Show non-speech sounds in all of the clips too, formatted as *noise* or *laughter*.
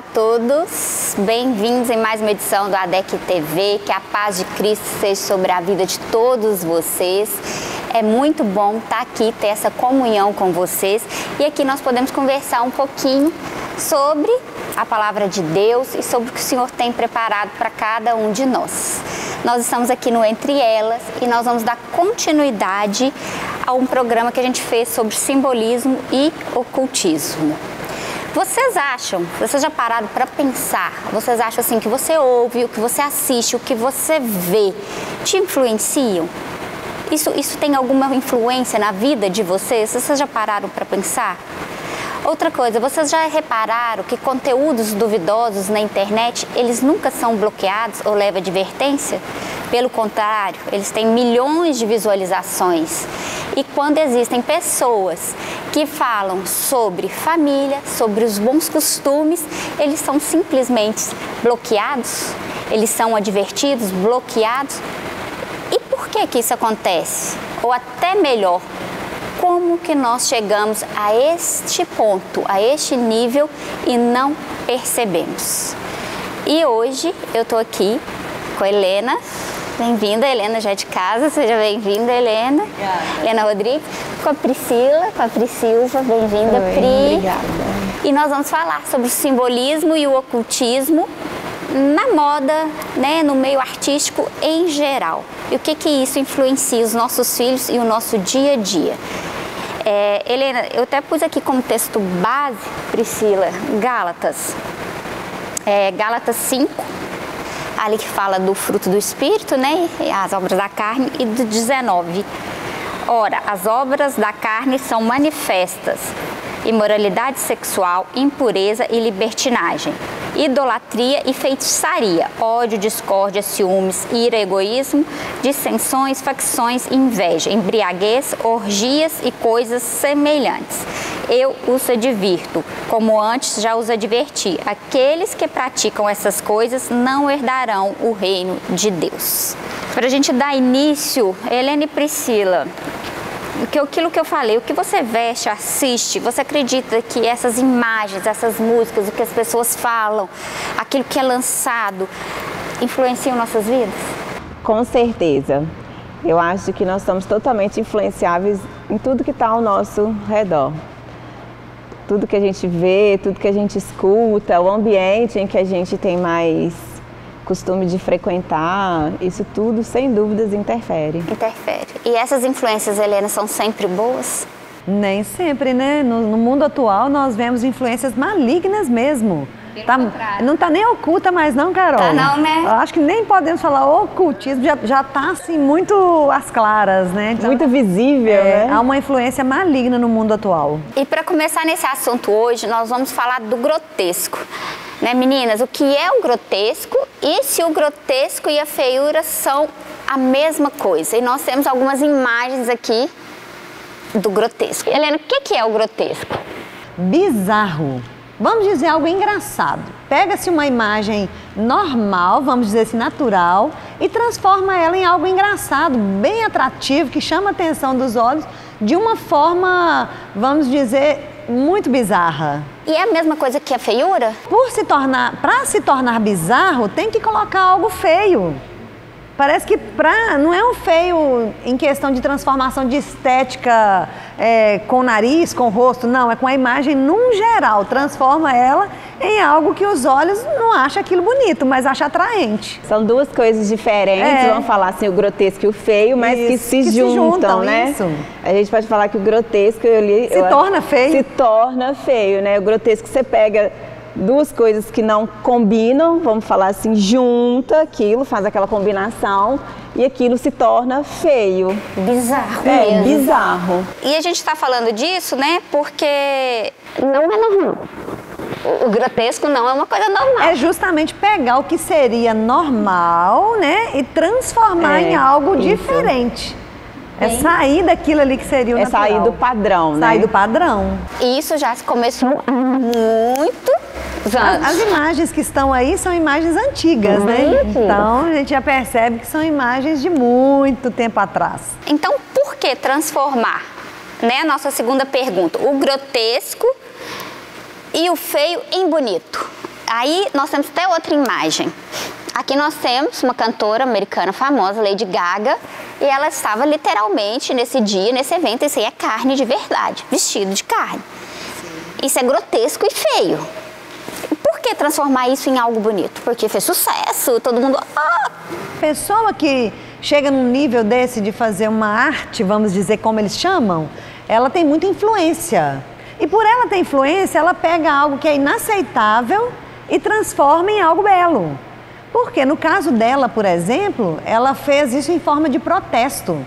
A todos, bem-vindos em mais uma edição do ADEC TV. Que a paz de Cristo seja sobre a vida de todos vocês. É muito bom estar aqui, ter essa comunhão com vocês e aqui nós podemos conversar um pouquinho sobre a palavra de Deus e sobre o que o Senhor tem preparado para cada um de nós. Nós estamos aqui no Entre Elas e nós vamos dar continuidade a um programa que a gente fez sobre simbolismo e ocultismo. Vocês acham, vocês já pararam para pensar, vocês acham assim que você ouve, o que você assiste, o que você vê, te influenciam? Isso, isso tem alguma influência na vida de vocês? Vocês já pararam para pensar? Outra coisa, vocês já repararam que conteúdos duvidosos na internet, eles nunca são bloqueados ou levam advertência? Pelo contrário, eles têm milhões de visualizações. E quando existem pessoas que falam sobre família, sobre os bons costumes, eles são simplesmente bloqueados, eles são advertidos, bloqueados. E por que que isso acontece? Ou até melhor, como que nós chegamos a este ponto, a este nível e não percebemos? E hoje eu estou aqui com a Helena, Bem-vinda, Helena, já é de casa. Seja bem-vinda, Helena. Obrigada. Helena Rodrigues. Com a Priscila, com a Priscila. Bem-vinda, Pri. Obrigada. E nós vamos falar sobre o simbolismo e o ocultismo na moda, né, no meio artístico em geral. E o que que isso influencia os nossos filhos e o nosso dia a dia. É, Helena, eu até pus aqui como texto base, Priscila, Gálatas. É, Gálatas 5, ali que fala do fruto do Espírito, né? As obras da carne, e do 19. Ora, as obras da carne são manifestas: imoralidade sexual, impureza e libertinagem, idolatria e feitiçaria, ódio, discórdia, ciúmes, ira, egoísmo, dissensões, facções, inveja, embriaguez, orgias e coisas semelhantes eu os advirto, como antes já os adverti: aqueles que praticam essas coisas não herdarão o reino de Deus. Para a gente dar início, Helene e Priscila, aquilo que eu falei, o que você veste, assiste, você acredita que essas imagens, essas músicas, o que as pessoas falam, aquilo que é lançado, influenciam nossas vidas? Com certeza. Eu acho que nós somos totalmente influenciáveis em tudo que está ao nosso redor tudo que a gente vê, tudo que a gente escuta, o ambiente em que a gente tem mais costume de frequentar, isso tudo sem dúvidas interfere. Interfere. E essas influências, Helena, são sempre boas? Nem sempre, né? No, no mundo atual nós vemos influências malignas mesmo. Tá, não está nem oculta mais não, Carol. Tá não, né? Eu acho que nem podemos falar ocultismo, já, já tá assim muito às claras, né? Então, muito visível, é, né? Há uma influência maligna no mundo atual. E para começar nesse assunto hoje, nós vamos falar do grotesco. Né, meninas? O que é o grotesco e se o grotesco e a feiura são a mesma coisa. E nós temos algumas imagens aqui do grotesco. Helena, o que é o grotesco? Bizarro Vamos dizer algo engraçado. Pega-se uma imagem normal, vamos dizer assim, natural, e transforma ela em algo engraçado, bem atrativo, que chama a atenção dos olhos de uma forma, vamos dizer, muito bizarra. E é a mesma coisa que a feiura? Por se tornar, para se tornar bizarro, tem que colocar algo feio. Parece que pra, não é um feio em questão de transformação de estética é, com nariz, com rosto, não, é com a imagem num geral, transforma ela em algo que os olhos não acham aquilo bonito, mas acham atraente. São duas coisas diferentes, é. vamos falar assim, o grotesco e o feio, mas isso, que, se, que juntam, se juntam, né? Isso. A gente pode falar que o grotesco eu li, se eu, torna feio. Se torna feio, né? O grotesco você pega duas coisas que não combinam, vamos falar assim, junta aquilo, faz aquela combinação e aquilo se torna feio. Bizarro. É, mesmo. bizarro. E a gente está falando disso, né, porque não é normal. O grotesco não é uma coisa normal. É justamente pegar o que seria normal, né, e transformar é, em algo isso. diferente. É sair daquilo ali que seria o É natural. sair do padrão, né? Sair do padrão. E isso já começou muito as, as, imagens que estão aí são imagens antigas, né? Então a gente já percebe que são imagens de muito tempo atrás. Então por que transformar? Né? Nossa segunda pergunta. O grotesco e o feio em bonito. Aí nós temos até outra imagem. Aqui nós temos uma cantora americana famosa, Lady Gaga, e ela estava literalmente nesse dia, nesse evento, isso aí é carne de verdade, vestido de carne. Isso é grotesco e feio. Que transformar isso em algo bonito? Porque fez sucesso, todo mundo. Ah! Pessoa que chega num nível desse de fazer uma arte, vamos dizer como eles chamam, ela tem muita influência. E por ela ter influência, ela pega algo que é inaceitável e transforma em algo belo. Porque no caso dela, por exemplo, ela fez isso em forma de protesto.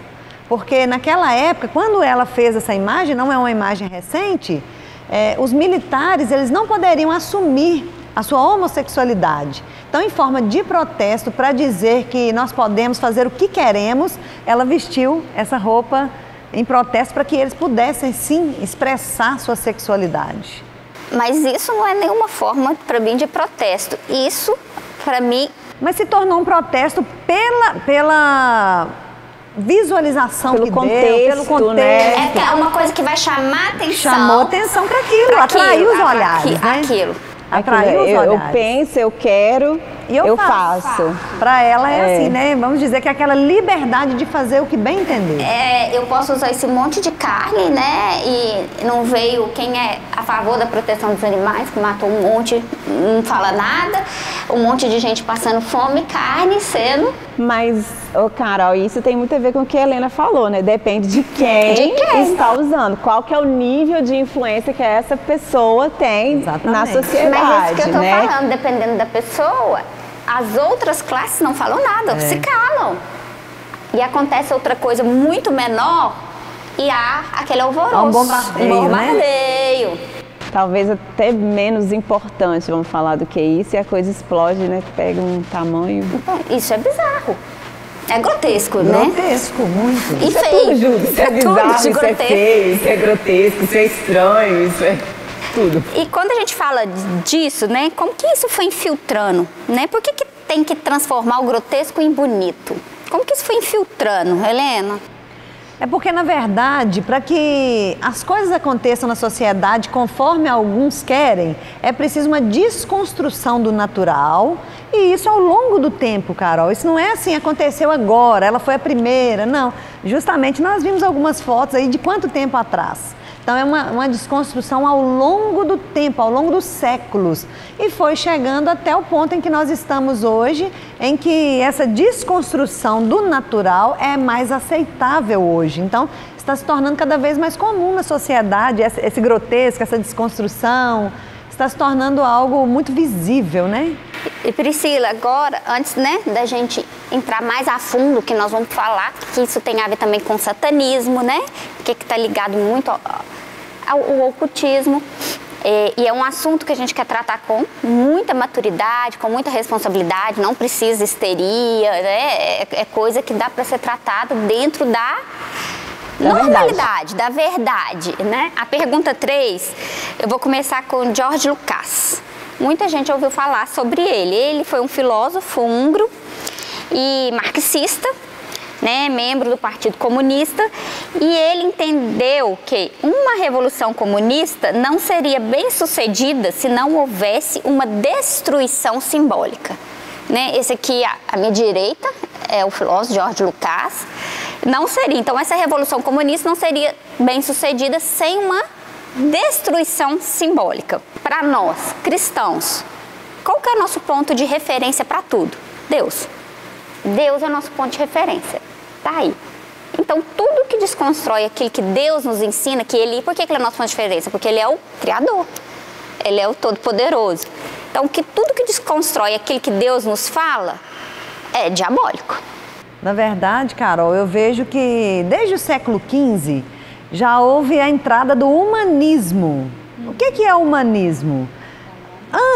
Porque naquela época, quando ela fez essa imagem, não é uma imagem recente, é, os militares eles não poderiam assumir a sua homossexualidade. Então, em forma de protesto, para dizer que nós podemos fazer o que queremos, ela vestiu essa roupa em protesto para que eles pudessem sim expressar sua sexualidade. Mas isso não é nenhuma forma para mim de protesto. Isso, para mim. Mas se tornou um protesto pela, pela visualização pelo que contexto, deu, pelo contexto. Né? É uma coisa que vai chamar atenção. Chamou atenção para aquilo, pra atraiu os olhares, aqui, né? Aquilo. Atraiu os eu, olhares. eu penso, eu quero, E eu, eu faço. faço. Para ela é, É. assim, né? Vamos dizer que é aquela liberdade de fazer o que bem entender. É, eu posso usar esse monte de carne, né? E não veio quem é a favor da proteção dos animais, que matou um monte, não fala nada. Um monte de gente passando fome, carne sendo. Mas, ô Carol, isso tem muito a ver com o que a Helena falou, né? Depende de quem, De quem. está usando. Qual que é o nível de influência que essa pessoa tem na Exatamente. sociedade, Mas isso que eu tô né? falando, dependendo da pessoa, as outras classes não falam nada, se calam. E acontece outra coisa muito menor e há aquele alvoroço. Um bombardeio, Um né? Talvez até menos importante, vamos falar, do que isso, e a coisa explode, né? Pega um tamanho. Então, isso é bizarro. É grotesco, né? Grotesco, muito. E feio. Tudo, isso é tudo bizarro, de isso é grotesco. feio, isso é grotesco, isso é estranho, isso é tudo. E quando a gente fala disso, né, como que isso foi infiltrando, né? Por que, que tem que transformar o grotesco em bonito? Como que isso foi infiltrando, Helena? É porque, na verdade, para que as coisas aconteçam na sociedade conforme alguns querem, é preciso uma desconstrução do natural. E isso ao longo do tempo, Carol. Isso não é assim, aconteceu agora, ela foi a primeira. Não. Justamente nós vimos algumas fotos aí de quanto tempo atrás. Então é uma, uma desconstrução ao longo do tempo, ao longo dos séculos. E foi chegando até o ponto em que nós estamos hoje, em que essa desconstrução do natural é mais aceitável hoje. Então está se tornando cada vez mais comum na sociedade esse, esse grotesco, essa desconstrução. Está se tornando algo muito visível, né? E Priscila, agora, antes né, da gente entrar mais a fundo, que nós vamos falar, que isso tem a ver também com satanismo, né? Que está ligado muito ao, ao, ao ocultismo. É, e é um assunto que a gente quer tratar com muita maturidade, com muita responsabilidade, não precisa histeria, né? É, é coisa que dá para ser tratada dentro da, Da normalidade, da verdade, né? A pergunta 3, eu vou começar com George Lucas. Muita gente ouviu falar sobre ele. Ele foi um filósofo húngaro e marxista, né, membro do Partido Comunista, e ele entendeu que uma revolução comunista não seria bem sucedida se não houvesse uma destruição simbólica. Né? Esse aqui, à minha direita, é o filósofo George Lucas. Não seria. Então, essa revolução comunista não seria bem sucedida sem uma destruição simbólica. Para nós, cristãos, qual que é o nosso ponto de referência para tudo? Deus. Deus é o nosso ponto de referência. Tá aí. Então, tudo que desconstrói aquilo que Deus nos ensina, que Ele. Por que que Ele é o nosso ponto de referência? Porque Ele é o Criador. Ele é o Todo-Poderoso. Então, que tudo que desconstrói aquilo que Deus nos fala é diabólico. Na verdade, Carol, eu vejo que desde o século XV já houve a entrada do humanismo. O que, que é humanismo?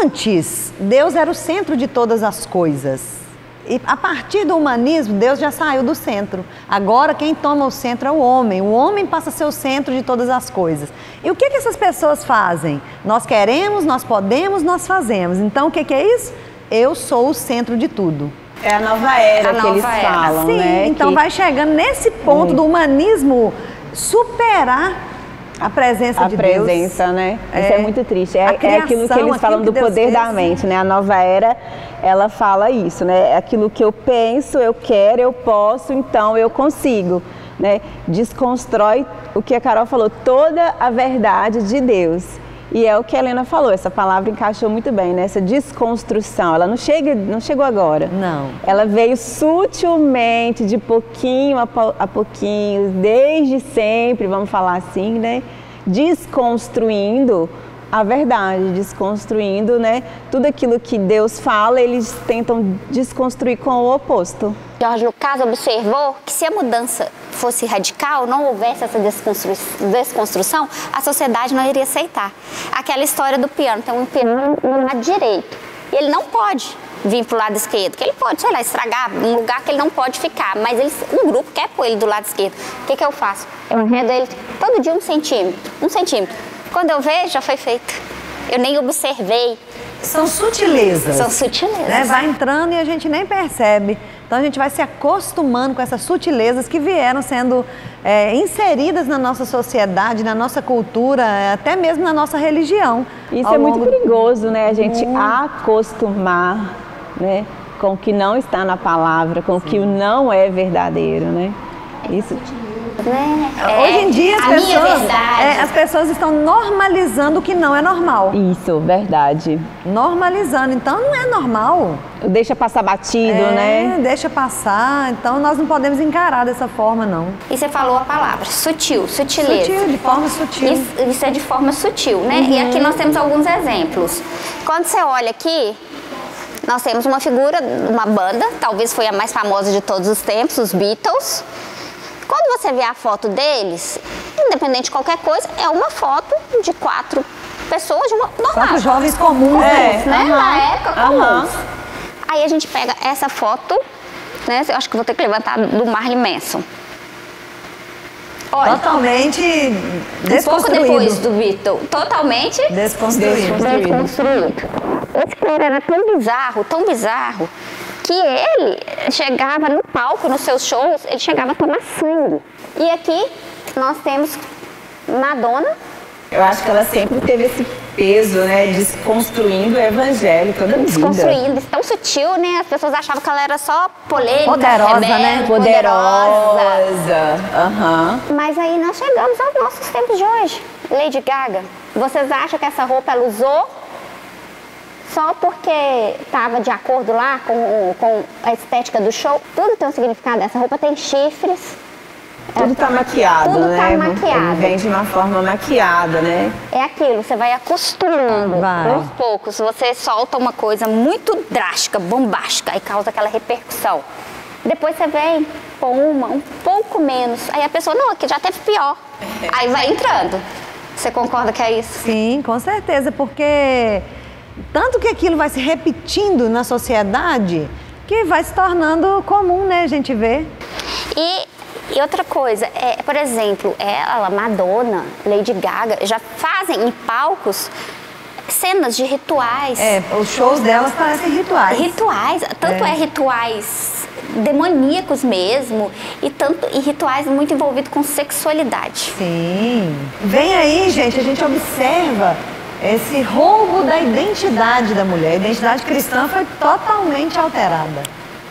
Antes, Deus era o centro de todas as coisas. E a partir do humanismo, Deus já saiu do centro. Agora, quem toma o centro é o homem. O homem passa a ser o centro de todas as coisas. E o que, que essas pessoas fazem? Nós queremos, nós podemos, nós fazemos. Então, o que, que é isso? Eu sou o centro de tudo. É a nova era A que nova eles era. falam, Sim, né? então que- vai chegando nesse ponto do humanismo superar A presença a de presença, Deus. né? É. Isso é muito triste. É, A é aquilo que criação, eles falam do que Deus poder fez. da mente, né? A nova era, ela fala isso, né? É Aquilo que eu penso, eu quero, eu posso, então eu consigo, né? Desconstrói o que a Carol falou, toda a verdade de Deus. E é o que a Helena falou, essa palavra encaixou muito bem, né? Essa desconstrução, ela não chega, não chegou agora. Não. Ela veio sutilmente, de pouquinho a, po- a pouquinho, desde sempre, vamos falar assim, né? Desconstruindo a verdade, desconstruindo, né? Tudo aquilo que Deus fala, eles tentam desconstruir com o oposto. Jorge Lucas observou que se a mudança fosse radical, não houvesse essa desconstru- desconstrução, a sociedade não iria aceitar. Aquela história do piano, tem um piano no lado direito e ele não pode vir para o lado esquerdo, que ele pode, sei lá, estragar um lugar que ele não pode ficar, mas eles, um grupo quer pôr ele do lado esquerdo. O que, que eu faço? Eu enredo ele todo dia um centímetro, um centímetro. Quando eu vejo, já foi feito. Eu nem observei. São sutilezas. São sutilezas. né? Vai entrando e a gente nem percebe. Então a gente vai se acostumando com essas sutilezas que vieram sendo é, inseridas na nossa sociedade, na nossa cultura, até mesmo na nossa religião. Isso é muito perigoso, né? A gente acostumar, né? Com o que não está na palavra, com o que não é verdadeiro, né? Isso. Né? Hoje em dia as a pessoas, é, as pessoas estão normalizando o que não é normal. Isso, verdade. Normalizando, então não é normal. Deixa passar batido, É, né? Deixa passar, então nós não podemos encarar dessa forma, não. E você falou a palavra, sutil, sutileza. Sutil, de forma sutil. Isso, isso é de forma sutil, né? E aqui nós temos alguns exemplos. Quando você olha aqui, nós temos uma figura, uma banda, talvez foi a mais famosa de todos os tempos, os Beatles. Quando você vê a foto deles, independente de qualquer coisa, é uma foto de quatro pessoas de uma normal. Quatro jovens comuns, É. né? né? Aham, Na época, comuns. aham. Aí a gente pega essa foto, né? Eu acho que vou ter que levantar do Marley Manson. Olha, Totalmente um pouco desconstruído. depois do Beatle, totalmente Desconstruído. desconstruído. Esse cara era tão bizarro, tão bizarro, que ele chegava no palco, nos seus shows, ele chegava a tomar sangue. E aqui nós temos Madonna, Eu acho que ela sempre teve esse peso, né? Desconstruindo o evangelho toda a vida. desconstruindo, tão sutil, né? As pessoas achavam que ela era só polêmica, Poderosa, rebelde, né? Poderosa. Aham. Mas aí nós chegamos aos nossos tempos de hoje. Lady Gaga, vocês acham que essa roupa ela usou só porque estava de acordo lá com, com a estética do show? Tudo tem um significado. Essa roupa tem chifres. Tudo tá maquiado, Tudo né? tá maquiado. Ele vem de uma forma maquiada, né? É aquilo, você vai acostumando Vai. aos poucos. Você solta uma coisa muito drástica, bombástica, e causa aquela repercussão. Depois você vem com uma um pouco menos. Aí a pessoa, não, aqui já teve pior. *laughs* Aí vai entrando. Você concorda que é isso? Sim, com certeza, porque tanto que aquilo vai se repetindo na sociedade que vai se tornando comum, né, a gente ver. E, e outra coisa, é, por exemplo, ela, Madonna, Lady Gaga, já fazem em palcos cenas de rituais. É, os shows delas parecem rituais. Rituais, tanto é. rituais demoníacos mesmo, e tanto e rituais muito envolvidos com sexualidade. Sim. Vem aí, gente, a gente observa esse roubo da identidade da mulher. A identidade cristã foi totalmente alterada.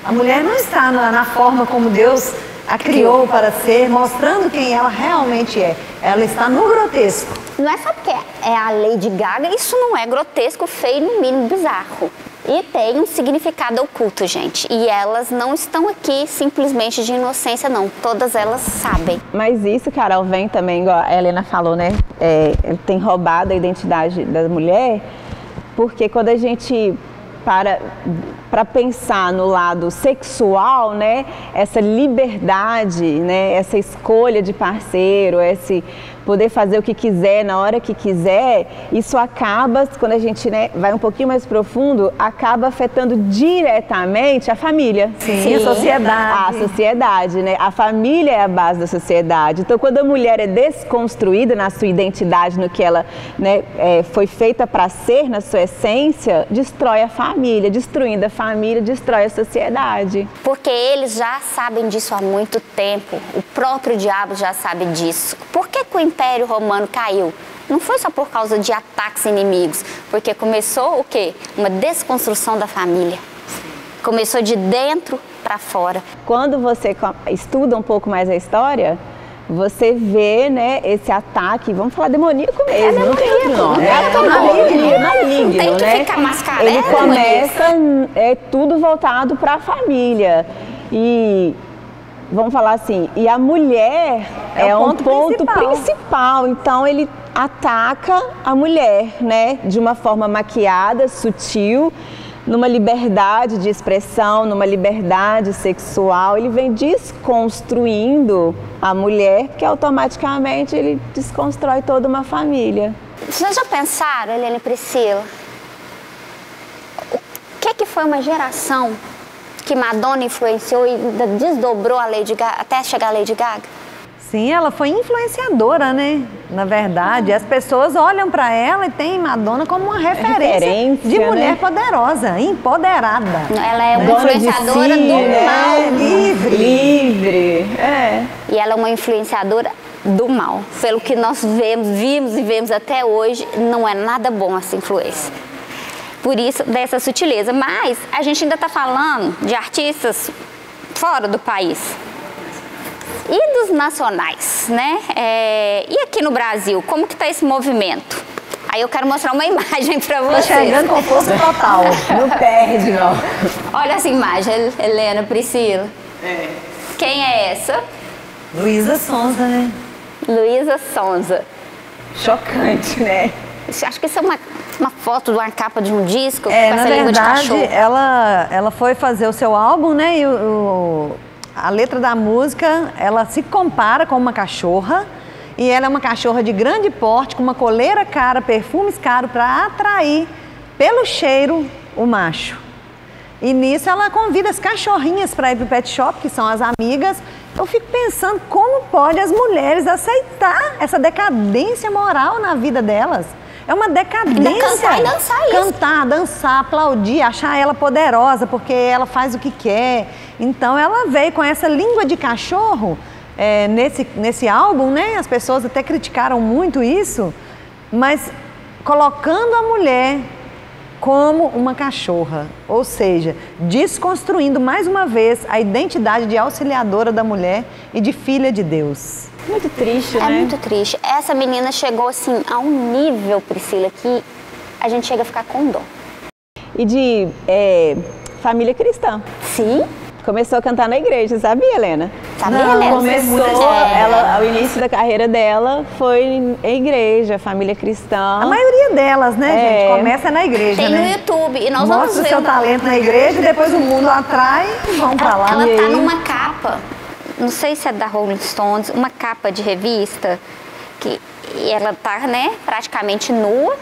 A mulher não está na, na forma como Deus a criou para ser, mostrando quem ela realmente é. Ela está no grotesco. Não é só porque é a Lady Gaga, isso não é grotesco, feio, no mínimo bizarro. E tem um significado oculto, gente. E elas não estão aqui simplesmente de inocência, não. Todas elas sabem. Mas isso, Carol, vem também, igual a Helena falou, né? É, tem roubado a identidade da mulher, porque quando a gente para para pensar no lado sexual, né? Essa liberdade, né? Essa escolha de parceiro, esse poder fazer o que quiser na hora que quiser, isso acaba, quando a gente né, vai um pouquinho mais profundo, acaba afetando diretamente a família. Sim, a sociedade. A sociedade, né? A família é a base da sociedade. Então, quando a mulher é desconstruída na sua identidade, no que ela né, é, foi feita para ser, na sua essência, destrói a família. Destruindo a família, destrói a sociedade. Porque eles já sabem disso há muito tempo. O próprio diabo já sabe disso. Por que, que o Império Romano caiu? Não foi só por causa de ataques inimigos, porque começou o quê? Uma desconstrução da família. Começou de dentro para fora. Quando você estuda um pouco mais a história, você vê, né, esse ataque, vamos falar demoníaco mesmo, é não tem outro nome. É, é maligno, maligno, tem que né? ficar mascarado. Ele começa, é tudo voltado para a família. E vamos falar assim, e a mulher é, é um ponto, ponto principal. principal. Então ele ataca a mulher, né, de uma forma maquiada, sutil numa liberdade de expressão, numa liberdade sexual, ele vem desconstruindo a mulher, que automaticamente ele desconstrói toda uma família. Vocês já pensaram, Helena e Priscila, o que, que foi uma geração que Madonna influenciou e desdobrou a Lady Gaga, até chegar a Lady Gaga? Sim, ela foi influenciadora, né? Na verdade, as pessoas olham para ela e tem Madonna como uma referência, referência de mulher né? poderosa, empoderada. Ela é uma Dona influenciadora si, do né? mal. Livre. Livre. É. E ela é uma influenciadora do mal. Pelo que nós vemos, vimos e vemos até hoje, não é nada bom essa influência. Por isso, dessa sutileza. Mas a gente ainda está falando de artistas fora do país e dos nacionais, né? É, e aqui no Brasil, como que está esse movimento? Aí eu quero mostrar uma *laughs* imagem para vocês. Tô chegando com força total. não perde, não. Olha essa imagem, Helena, Priscila. É. Quem é essa? Luísa Sonza, né? Luísa Sonza. Chocante, né? Acho que isso é uma, uma foto de uma capa de um disco é, com essa língua verdade, de cachorro. Ela, ela foi fazer o seu álbum, né? E o, o a letra da música, ela se compara com uma cachorra e ela é uma cachorra de grande porte, com uma coleira cara, perfumes caros para atrair pelo cheiro o macho. E nisso ela convida as cachorrinhas para ir para o pet shop, que são as amigas. Eu fico pensando como pode as mulheres aceitar essa decadência moral na vida delas. É uma decadência. Cantar e dançar isso. Cantar, dançar, aplaudir, achar ela poderosa porque ela faz o que quer. Então ela veio com essa língua de cachorro é, nesse, nesse álbum, né? As pessoas até criticaram muito isso, mas colocando a mulher como uma cachorra, ou seja, desconstruindo mais uma vez a identidade de auxiliadora da mulher e de filha de Deus. Muito triste, é né? É muito triste. Essa menina chegou assim a um nível, Priscila, que a gente chega a ficar com dó. E de é, família cristã. Sim. Começou a cantar na igreja, sabia, Helena? Sabia, Não, Helena? Começou, ela, o início da carreira dela foi em igreja, família cristã. A maioria delas, né, é. gente? Começa na igreja, Tem né? no YouTube. E nós Mostra vamos ver o seu talento na igreja e depois o mundo atrai e vão pra lá. Ela tá numa capa não sei se é da Rolling Stones, uma capa de revista que ela tá, né, praticamente nua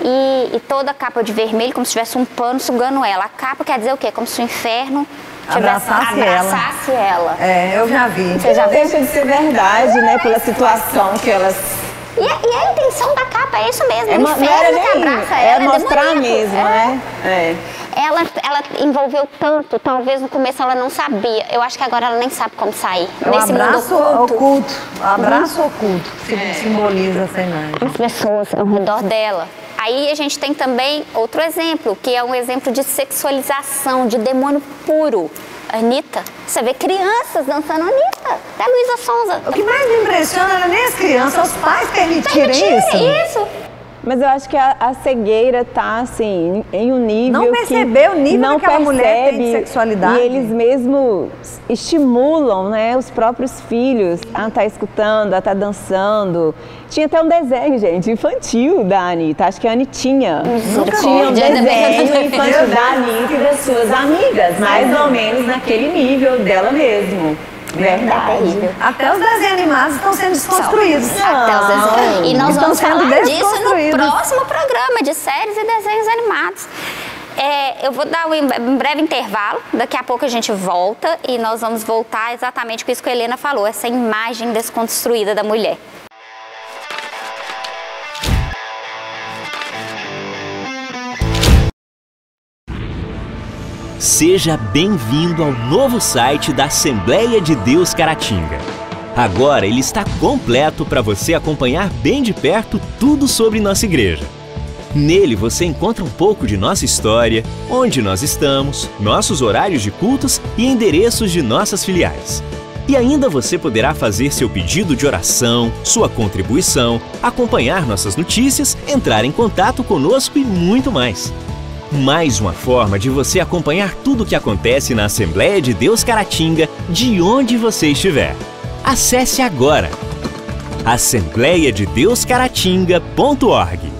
e, e, toda a capa de vermelho, como se tivesse um pano sugando ela. A capa quer dizer o quê? Como se o inferno tivesse, abraçasse, abraçasse ela. ela. É, eu já vi. Você já deixa de ser verdade, né? Pela situação que elas. E a, e a intenção da capa é isso mesmo, é, o inferno que abraça é ela. É mostrar mesmo, é. né? É ela, ela envolveu tanto, talvez no começo ela não sabia. Eu acho que agora ela nem sabe como sair. É nesse abraço mundo oculto. oculto. Abraço uhum. oculto, que é. simboliza essa imagem. As pessoas ao redor dela. Aí a gente tem também outro exemplo, que é um exemplo de sexualização, de demônio puro. Anitta, você vê crianças dançando Anitta, até Luísa Sonza. O que mais me impressiona é nem as crianças, os pais permitirem isso. Isso. Mas eu acho que a, a cegueira tá assim em um nível não percebeu o nível não que aquela mulher tem de sexualidade. E eles mesmos estimulam, né, os próprios filhos a estar tá escutando, a estar tá dançando. Tinha até um desenho, gente, infantil da Anitta. Acho que a Anitinha tinha um desenho infantil *laughs* da Anitta e das suas amigas, mais ou menos naquele nível dela mesmo. Verdade. Até os desenhos animados estão sendo desconstruídos. Até os desenhos. E nós vamos falar disso no próximo programa de séries e desenhos animados. É, eu vou dar um breve intervalo, daqui a pouco a gente volta e nós vamos voltar exatamente com isso que a Helena falou, essa imagem desconstruída da mulher. Seja bem-vindo ao novo site da Assembleia de Deus Caratinga. Agora ele está completo para você acompanhar bem de perto tudo sobre nossa igreja. Nele você encontra um pouco de nossa história, onde nós estamos, nossos horários de cultos e endereços de nossas filiais. E ainda você poderá fazer seu pedido de oração, sua contribuição, acompanhar nossas notícias, entrar em contato conosco e muito mais. Mais uma forma de você acompanhar tudo o que acontece na Assembleia de Deus Caratinga, de onde você estiver. Acesse agora assembleiadedeuscaratinga.org.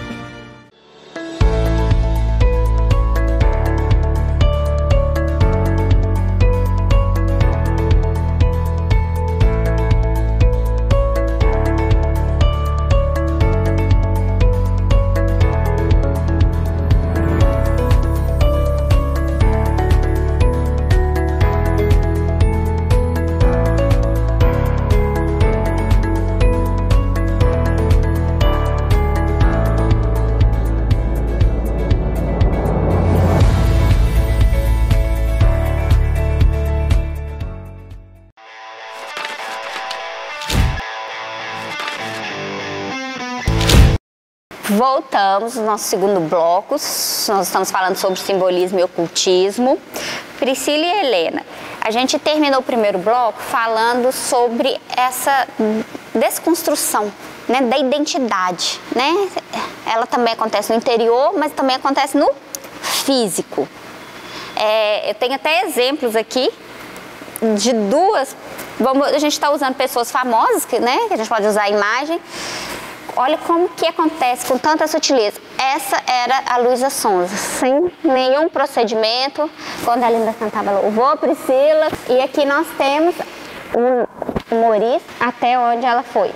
Voltamos no nosso segundo bloco. Nós estamos falando sobre simbolismo e ocultismo. Priscila e Helena, a gente terminou o primeiro bloco falando sobre essa desconstrução né, da identidade. Né? Ela também acontece no interior, mas também acontece no físico. É, eu tenho até exemplos aqui de duas. Vamos, a gente está usando pessoas famosas, que, né, que a gente pode usar a imagem Olha como que acontece com tanta sutileza. Essa era a Luísa Sonza, sem nenhum procedimento, quando ela ainda cantava louvor, Priscila. E aqui nós temos o humorista até onde ela foi.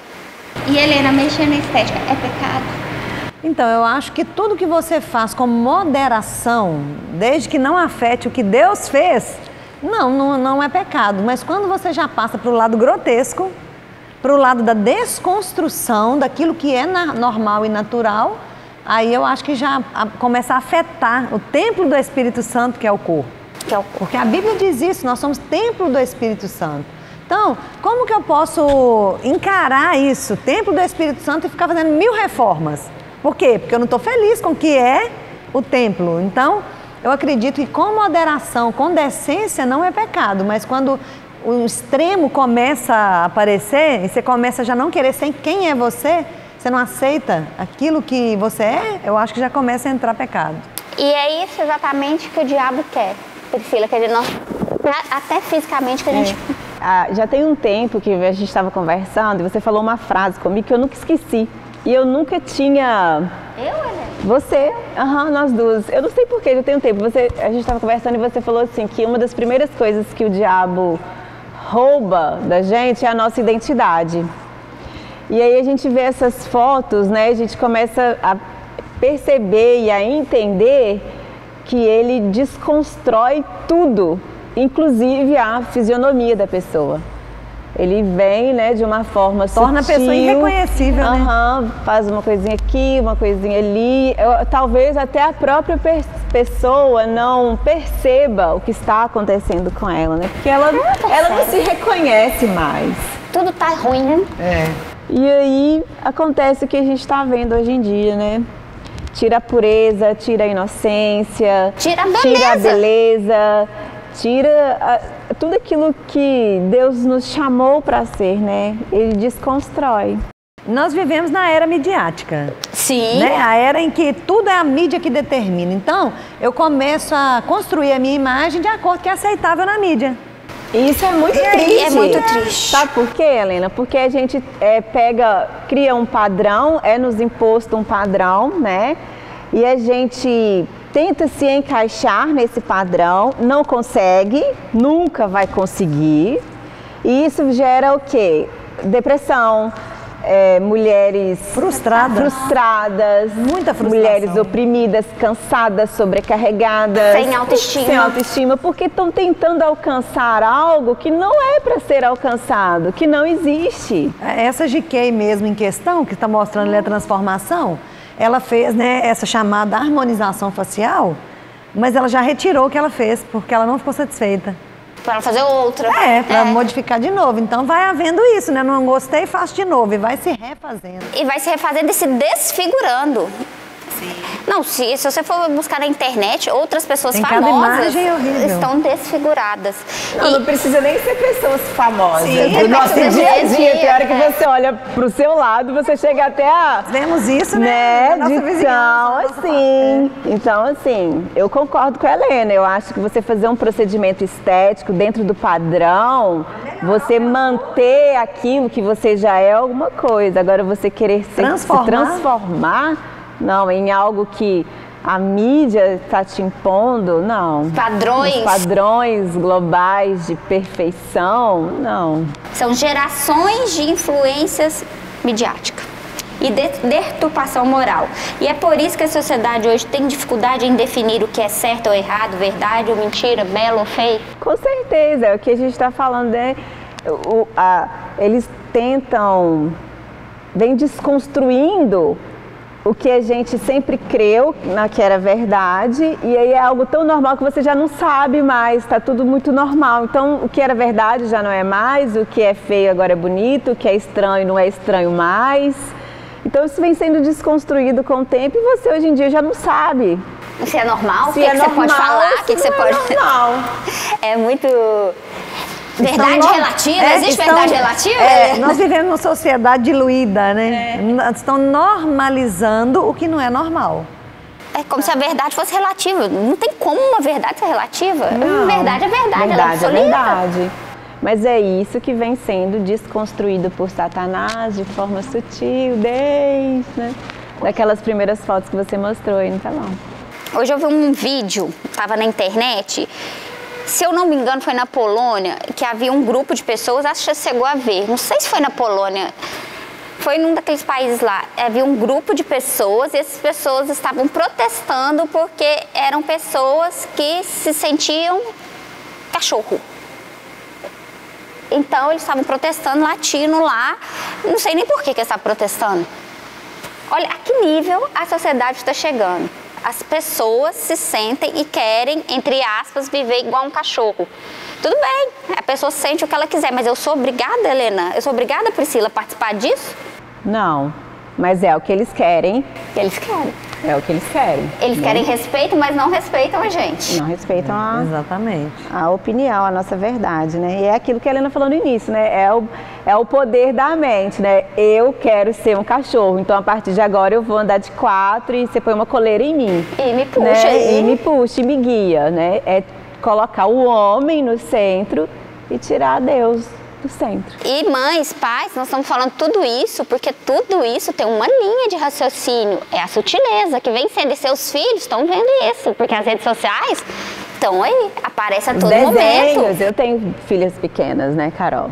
E Helena, mexer na estética é pecado? Então, eu acho que tudo que você faz com moderação, desde que não afete o que Deus fez, não, não, não é pecado. Mas quando você já passa para o lado grotesco, para o lado da desconstrução daquilo que é normal e natural, aí eu acho que já começa a afetar o templo do Espírito Santo, que é o corpo. É Porque a Bíblia diz isso, nós somos templo do Espírito Santo. Então, como que eu posso encarar isso, templo do Espírito Santo, e ficar fazendo mil reformas? Por quê? Porque eu não estou feliz com o que é o templo. Então, eu acredito que com moderação, com decência, não é pecado, mas quando o extremo começa a aparecer e você começa a já não querer ser quem é você, você não aceita aquilo que você é, eu acho que já começa a entrar pecado. E é isso exatamente que o diabo quer, Priscila, que ele não, até fisicamente que a gente. É. Ah, já tem um tempo que a gente estava conversando e você falou uma frase comigo que eu nunca esqueci. E eu nunca tinha. Eu, Helena? Você, aham, uhum, nós duas. Eu não sei porquê, já tem um tempo. Você, a gente estava conversando e você falou assim que uma das primeiras coisas que o diabo rouba da gente é a nossa identidade. E aí a gente vê essas fotos, né? A gente começa a perceber e a entender que ele desconstrói tudo, inclusive a fisionomia da pessoa. Ele vem, né, de uma forma Torna sutil, a pessoa irreconhecível, uhum, né? Faz uma coisinha aqui, uma coisinha ali. Eu, talvez até a própria pessoa não perceba o que está acontecendo com ela, né? Porque ela, ela não se reconhece mais. Tudo tá ruim, né? É. E aí acontece o que a gente está vendo hoje em dia, né? Tira a pureza, tira a inocência, tira a beleza, tira, a beleza, tira a tudo aquilo que Deus nos chamou para ser, né? Ele desconstrói. Nós vivemos na era midiática. Sim. Né? A era em que tudo é a mídia que determina. Então, eu começo a construir a minha imagem de acordo que é aceitável na mídia. Isso é muito e triste. É muito triste. Sabe por quê, Helena? Porque a gente é, pega, cria um padrão, é nos imposto um padrão, né? E a gente tenta se encaixar nesse padrão, não consegue, nunca vai conseguir. E isso gera o quê? Depressão, é, mulheres Frustradas. frustradas, Muita frustração. mulheres oprimidas, cansadas, sobrecarregadas, Sem autoestima. sem autoestima, porque estão tentando alcançar algo que não é para ser alcançado, que não existe. Essa GK mesmo em questão, que está mostrando ali a transformação, ela fez né, essa chamada harmonização facial, mas ela já retirou o que ela fez, porque ela não ficou satisfeita. Pra ela fazer outra. É, para modificar de novo. Então vai havendo isso, né? Não gostei, faço de novo. E vai se refazendo. E vai se refazendo e se desfigurando. Não, se, se você for buscar na internet, outras pessoas Tem famosas estão desfiguradas. Não, E- não precisa nem ser pessoas famosas. Sim, Do nosso precisa dia a de- dia, tem hora que é. você olha pro seu lado, você chega até a. Vemos isso, né? Né? na nossa então, assim. Então, assim, eu concordo com a Helena. Eu acho que você fazer um procedimento estético dentro do padrão, você manter aquilo que você já é alguma coisa. Agora, você querer se Transformar. se transformar, não, em algo que a mídia está te impondo, não. Padrões. Os padrões globais de perfeição, não. São gerações de influências midiáticas e de deturpação moral. E é por isso que a sociedade hoje tem dificuldade em definir o que é certo ou errado, verdade ou mentira, belo ou feio. Com certeza, é o que a gente está falando, né? O- a- eles tentam, vem desconstruindo o que a gente sempre creu na que era verdade, e aí é algo tão normal que você já não sabe mais, está tudo muito normal. Então, o que era verdade já não é mais, o que é feio agora é bonito, o que é estranho não é estranho mais. Então, isso vem sendo desconstruído com o tempo e você hoje em dia já não sabe. Se é normal, o Se que, é que você pode normal, falar, o se que, que você não é pode. normal. *laughs* É muito. Verdade Estão no- relativa? É, Existe estão- verdade relativa? É, nós vivemos numa sociedade diluída, né? Nós Estão normalizando o que não é normal. É como se a verdade fosse relativa. Não tem como uma verdade ser relativa. Não. Verdade é verdade, ela é Verdade é absoluta. verdade. Mas é isso que vem sendo desconstruído por Satanás de forma sutil, desde né, daquelas primeiras fotos que você mostrou aí no telão. Hoje eu vi um vídeo, estava na internet. Se eu não me engano, foi na Polônia, que havia um grupo de pessoas, acho que você chegou a ver. Não sei se foi na Polônia. Foi num daqueles países lá. Havia um grupo de pessoas e essas pessoas estavam protestando porque eram pessoas que se sentiam cachorro. Então eles estavam protestando, latindo lá. Não sei nem por que, que eles estavam protestando. Olha a que nível a sociedade está chegando. As pessoas se sentem e querem, entre aspas, viver igual um cachorro. Tudo bem, a pessoa sente o que ela quiser, mas eu sou obrigada, Helena, eu sou obrigada, Priscila, a participar disso? Não, mas é o que eles querem, Eles querem. É o que eles querem. Eles querem respeito, mas não respeitam a gente. Não respeitam a, Exatamente. a opinião, a nossa verdade, né? E é aquilo que a Helena falou no início, né? É o, é o poder da mente, né? Eu quero ser um cachorro, então a partir de agora eu vou andar de quatro e você põe uma coleira em mim. E me puxa né? aí. E me puxa e me guia, né? É colocar o homem no centro e tirar Deus do centro. E mães, pais, nós estamos falando tudo isso porque tudo isso tem uma linha de raciocínio. É a sutileza que vem sendo. E seus filhos estão vendo isso, porque as redes sociais estão aí, aparece a todo Desenhos, momento. eu tenho filhas pequenas, né, Carol?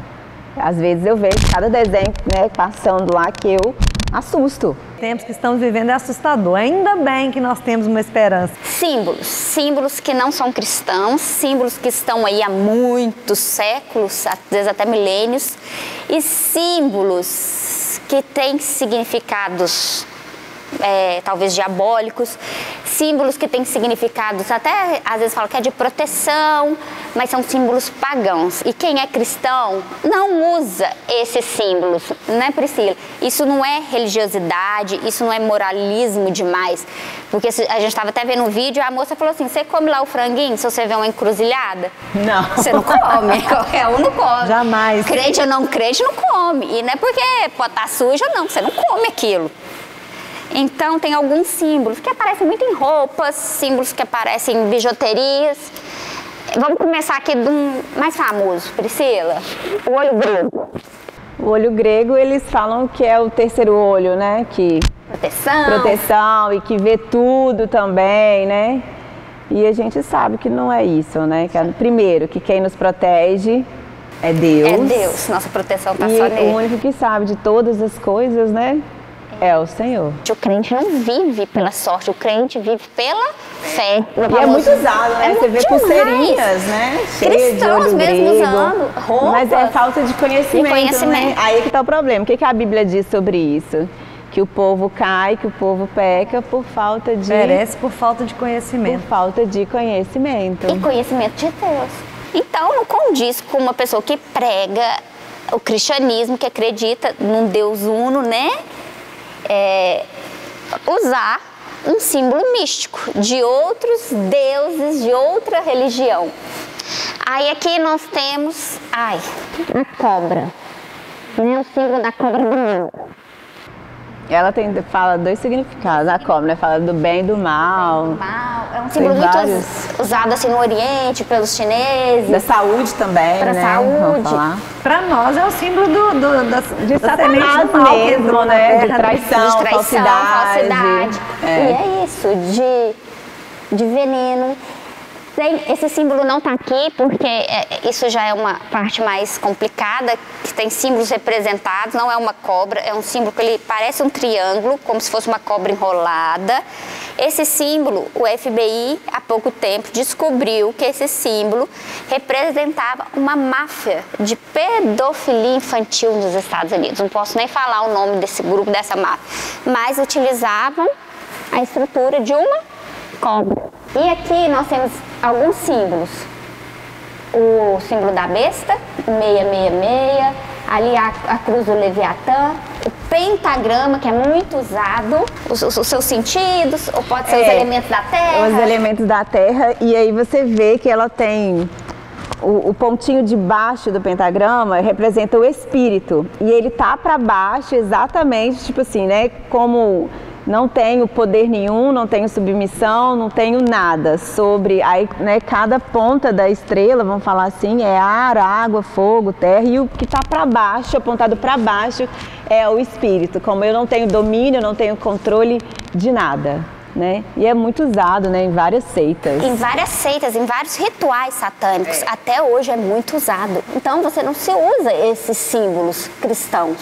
Às vezes eu vejo cada desenho, né, passando lá que eu assusto. Tempos que estamos vivendo é assustador. Ainda bem que nós temos uma esperança. Símbolos, símbolos que não são cristãos, símbolos que estão aí há muitos séculos, às vezes até milênios, e símbolos que têm significados é, talvez diabólicos, símbolos que têm significados até às vezes falam que é de proteção, mas são símbolos pagãos. E quem é cristão não usa esses símbolos, né, Priscila? Isso não é religiosidade, isso não é moralismo demais. Porque a gente estava até vendo um vídeo, a moça falou assim: você come lá o franguinho se você vê uma encruzilhada? Não. Você não come, *laughs* qualquer um não come. Jamais. Crente ou não crente não come. E não é porque pode estar sujo ou não, você não come aquilo. Então tem alguns símbolos que aparecem muito em roupas, símbolos que aparecem em bijuterias. Vamos começar aqui de um mais famoso, Priscila. O olho grego. O olho grego, eles falam que é o terceiro olho, né? Que proteção. proteção e que vê tudo também, né? E a gente sabe que não é isso, né? Que, primeiro, que quem nos protege é Deus. É Deus, nossa proteção está só nele. o único que sabe de todas as coisas, né? É o Senhor. O crente não vive pela sorte, o crente vive pela fé. E é muito usado, né? É Você vê pulseirinhas, né? Cristãos mesmo grego. usando roupas. Mas é falta de conhecimento, De conhecimento. né? Aí que tá o problema. O que, que a Bíblia diz sobre isso? Que o povo cai, que o povo peca por falta de... Perece por falta de Por conhecimento. falta de conhecimento. E conhecimento de Deus. Então não condiz com uma pessoa que prega o cristianismo, que acredita num Deus uno, né? É, usar um símbolo místico de outros deuses, de outra religião. Aí aqui nós temos, ai, a cobra. Né? O símbolo da cobra do mal. Ela tem, fala dois significados. A cobra, né? Fala do bem e do mal. Mal. É um símbolo muito vários. us- usado assim no Oriente, pelos chineses. Da saúde também, Pra né? saúde. Vamos falar. Para nós é o símbolo do, do, das, De da Satanás do que mesmo, entrou né? De terra. traição. de traição, falsidade. falsidade. É. E é isso, de, de veneno. Esse símbolo não está aqui porque é, isso já é uma parte mais complicada, que tem símbolos representados, não é uma cobra, é um símbolo que ele parece um triângulo, como se fosse uma cobra enrolada. Esse símbolo, o FBI, há pouco tempo, descobriu que esse símbolo representava uma máfia de pedofilia infantil nos Estados Unidos. Não posso nem falar o nome desse grupo, dessa máfia, mas utilizavam a estrutura de uma cobra. E aqui nós temos alguns símbolos. O símbolo da besta, o 666, ali a, a cruz do Leviatã, o pentagrama, que é muito usado, os, os- os seus sentidos, ou pode ser os É, elementos da terra. Os elementos da terra, e aí você vê que ela tem o, o pontinho de baixo do pentagrama representa o espírito e ele tá para baixo exatamente tipo assim, né? Como não tenho poder nenhum, não tenho submissão, não tenho nada sobre aí, né? Cada ponta da estrela, vamos falar assim, é ar, água, fogo, terra e o que está para baixo, apontado para baixo, é o espírito. Como eu não tenho domínio, não tenho controle de nada né? E é muito usado, né, em várias seitas. Em várias seitas, em vários rituais satânicos, até hoje é muito usado. Então você não se usa esses símbolos cristãos.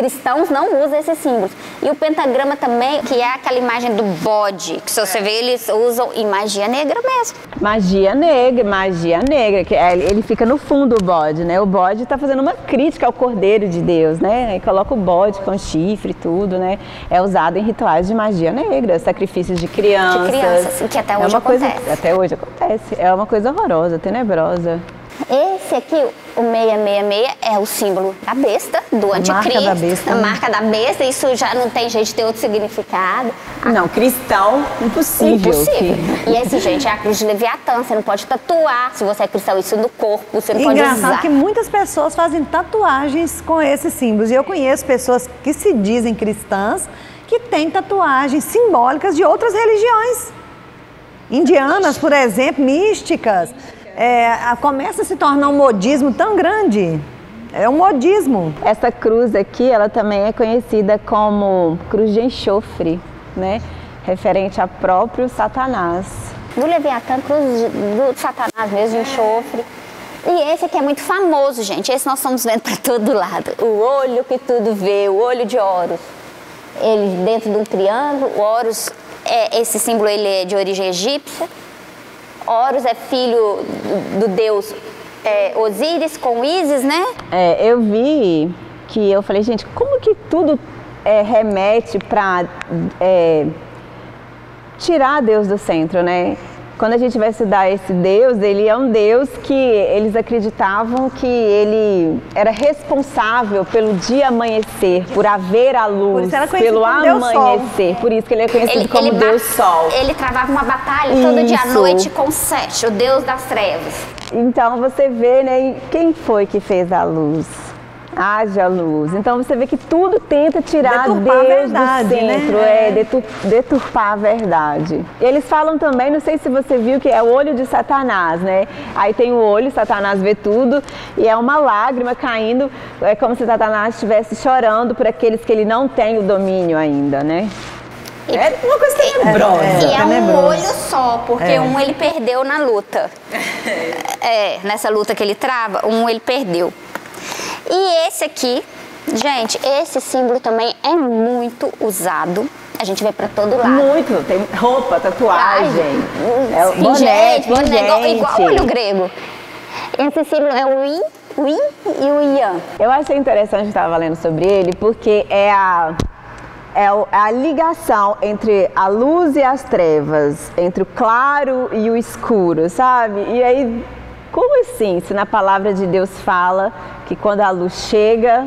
Cristãos não usam esses símbolos. E o pentagrama também, que é aquela imagem do bode, que se você vê, eles usam em magia negra mesmo. Magia negra, magia negra, que é- ele fica no fundo o bode, né? O bode está fazendo uma crítica ao Cordeiro de Deus, né? E coloca o bode com chifre e tudo, né? É usado em rituais de magia negra, sacrifícios de crianças. De crianças, que até é hoje uma coisa, acontece. Até hoje acontece. É uma coisa horrorosa, tenebrosa. Esse aqui, o 666, é o símbolo da besta, do marca anticristo. da besta, A né? marca da besta, isso já não tem jeito de ter outro significado. Não, cristão, impossível. Impossível. que- E esse, gente, é a cruz de Leviatã. Você não pode tatuar, se você é cristão, isso no corpo. Você não pode Engraçado usar. que muitas pessoas fazem tatuagens com esses símbolos. E eu conheço pessoas que se dizem cristãs que têm tatuagens simbólicas de outras religiões. Indianas, por exemplo, místicas. É, a- começa a se tornar um modismo tão grande. É um modismo. Essa cruz aqui, ela também é conhecida como cruz de enxofre, né? Referente a próprio Satanás. Do Leviatã, cruz de- do Satanás mesmo, de enxofre. E esse aqui é muito famoso, gente. Esse nós estamos vendo para todo lado. O olho que tudo vê, o olho de Horus. Ele dentro de um triângulo. O Horus, é, esse símbolo ele é de origem egípcia. Horus é filho do, deus é, Osíris com Ísis, né? É, eu vi que eu falei, gente, como que tudo é, remete para tirar Deus do centro, né? Quando a gente vai estudar esse Deus, ele é um Deus que eles acreditavam que ele era responsável pelo dia amanhecer, por haver a luz, isso pelo amanhecer. Por isso que ele é conhecido como ba- Deus Sol. ele travava uma batalha todo dia à Isso. noite com Sete, o deus das trevas. Então você vê, né, quem foi que fez a luz? Haja luz. Então você vê que tudo tenta tirar Deturpar a Deus verdade, do centro, né? é, detur- deturpar a verdade. E eles falam também, não sei se você viu, que é o olho de Satanás, né? Aí tem o olho, Satanás vê tudo, e é uma lágrima caindo, é como se Satanás estivesse chorando por aqueles que ele não tem o domínio ainda, né? É uma coisa tenebrosa. E é um olho só, porque É. um ele perdeu na luta. *laughs* É, nessa luta que ele trava, um ele perdeu. E esse aqui, gente, esse símbolo também é muito usado. A gente vê pra todo lado. Muito, tem roupa, tatuagem, é, o boné, gente, boné igual, olho grego. Esse símbolo é o Yin, o Yin e o Yang. Eu achei interessante estar lendo sobre ele porque é a, é o- a ligação entre a luz e as trevas, entre o claro e o escuro, sabe? E aí, como assim? Se na palavra de Deus fala que quando a luz chega,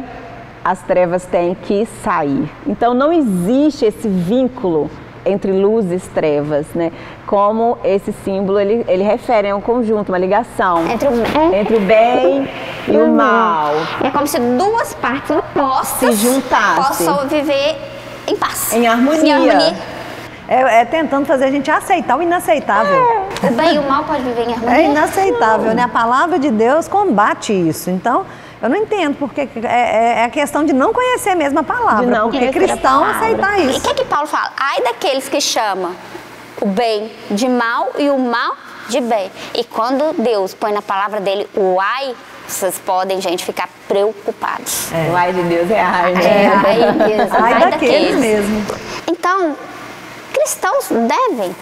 as trevas têm que sair. Então não existe esse vínculo entre luz e trevas, né? Como esse símbolo ele, ele refere a um conjunto, uma ligação Entre o- entre o bem *laughs* e o mal. É como se duas partes opostas Se juntassem. possam viver em paz. Em harmonia. Em harmonia. É, é tentando fazer a gente aceitar o inaceitável. O bem e o mal podem viver em harmonia. É inaceitável, né? A palavra de Deus combate isso. Então, eu não entendo, porque é, é- é a questão de não conhecer mesmo a palavra. De não porque cristão palavra. aceitar E o isso. que, que Paulo fala? Ai daqueles que chamam o bem de mal e o mal de bem. E quando Deus põe na palavra dele o ai, vocês podem, gente, ficar preocupados. O ai de Deus é ai, né? É, ai Ai ai daqueles daqueles. mesmo. Então, cristãos devem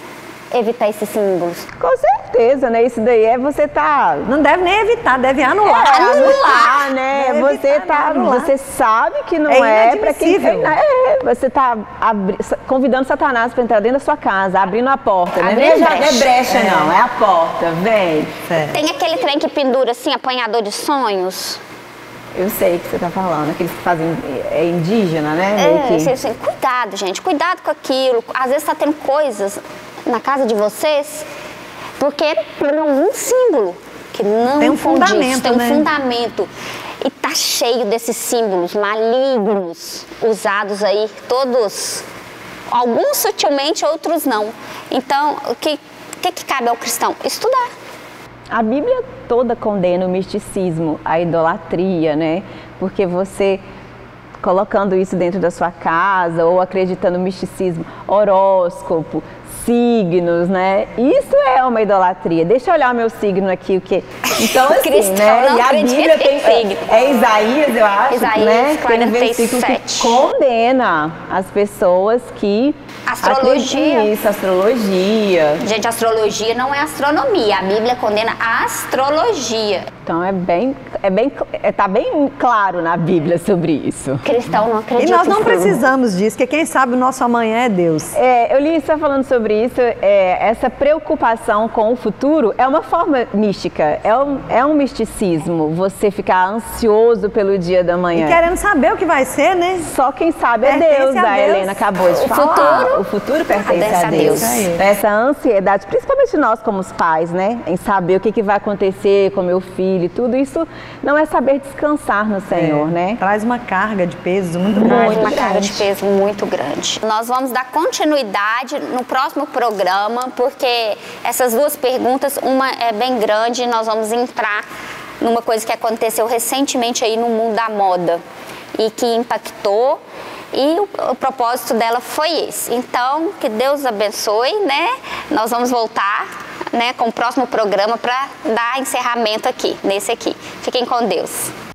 evitar esses símbolos. Com certeza, né? Isso daí é você tá Não deve nem evitar, deve anular. É, anular, né? Não é Você evitar, tá, não, anular. você sabe que não É é, pra quem inadmissível. é, você tá abri- convidando Satanás para entrar dentro da sua casa, abrindo a porta, né? É, já- não é brecha. brecha não, é a porta, vem. É. Tem aquele trem que pendura assim, apanhador de sonhos. Eu sei o que você tá falando, aqueles que fazem é indígena, né? É, que- assim, cuidado, gente, cuidado com aquilo. Às vezes tá tendo coisas na casa de vocês porque tem um símbolo que não Tem um condiz, fundamento, tem um né? fundamento. E tá cheio desses símbolos malignos usados aí, todos, alguns sutilmente, outros não. Então, o que, que, que cabe ao cristão? Estudar. A Bíblia toda condena o misticismo, a idolatria, né? Porque você colocando isso dentro da sua casa ou acreditando no misticismo, horóscopo, signos, né? Isso é uma idolatria. Deixa eu olhar o meu signo aqui, o que? Então *laughs* assim, Cristão né? não e a Bíblia em tem signo. é, é Isaías, eu acho, Isaías né? Tem um versículo que 47. condena as pessoas que Astrologia. nisso, astrologia. Gente, astrologia não é astronomia. A Bíblia condena a astrologia. Então é bem, é bem, é, tá bem claro na Bíblia sobre isso. Cristão não E acredita. nós não precisamos disso, porque quem sabe o nosso amanhã é Deus. É, eu li você falando sobre isso, é, essa preocupação com o futuro é uma forma mística, é um, é um misticismo, você ficar ansioso pelo dia da E manhã. querendo saber o que vai ser, né? Só quem sabe é Pertence Deus, a a, Deus. Helena acabou de O falar. futuro o futuro pertence pertence a a Deus. Deus. Isso aí. Essa ansiedade, principalmente nós como os pais, né? Em saber o que, que vai acontecer com meu filho, tudo isso não é saber descansar no Senhor, É, né? Traz uma carga de peso muito Traz grande. uma carga de peso muito grande. Nós vamos dar continuidade no próximo programa, porque essas duas perguntas, uma é bem grande, nós vamos entrar numa coisa que aconteceu recentemente aí no mundo da moda e que impactou. E o, o propósito dela foi esse. Então, que Deus abençoe, né? Nós vamos voltar, né, com o próximo programa para dar encerramento aqui, nesse aqui. Fiquem com Deus.